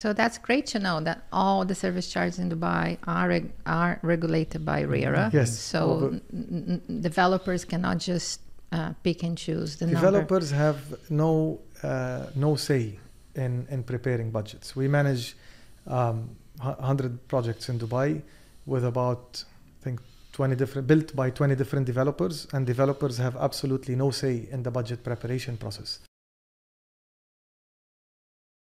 So that's great to know that all the service charges in Dubai are reg- are regulated by mm-hmm. RERA. Yes. So developers cannot just uh, pick and choose the number. Developers have no uh, no say in, in preparing budgets. We manage um, 100 projects in Dubai with about, I think, 20 different, built by 20 different developers, and developers have absolutely no say in the budget preparation process.